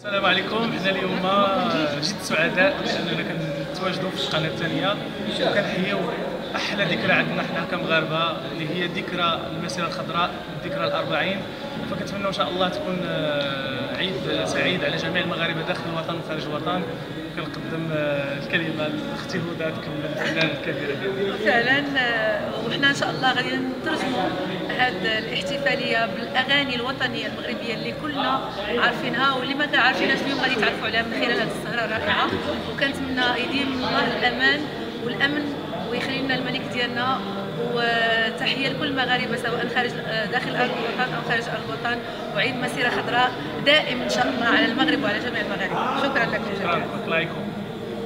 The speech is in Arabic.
السلام عليكم. حنا اليوم جد سعداء لأننا كنتواجدوا في القناة الثانية وكنحيوا أحلى ذكرى عندنا حنا كمغاربة اللي هي ذكرى المسيرة الخضراء الذكرى الأربعين. فكنتمنى إن شاء الله تكون آه، عيد سعيد على جميع المغاربة داخل الوطن وخارج الوطن. كنقدم آه، الكلمة لأختي هدى تكمل الفنانه الكبيره فعلا آه، شاء الله غادي نترجموا هذه الاحتفالية بالأغاني الوطنية المغربية اللي كلنا عارفينها واللي ما كنعرفينهاش اليوم غادي يتعرفوا عليها من خلال هذه السهرة الرائعة. وكنتمنى يديم الله الأمان والأمن ويخلي لنا الملك ديالنا وتحية لكل المغاربه سواء خارج داخل أرض الوطن أو خارج أرض الوطن. وعيد مسيرة خضراء دائم إن شاء الله على المغرب وعلى جميع المغاربة. شكرا لكم جميعا.